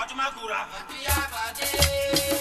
Fátima cura. Triagade.